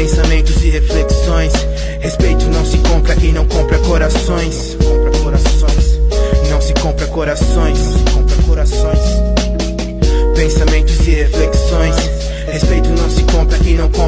Pensamentos e reflexões. Respeito não se compra e não compra corações. Compra corações. Não se compra corações. Não se compra corações. Pensamentos e reflexões. Respeito não se compra e não compra.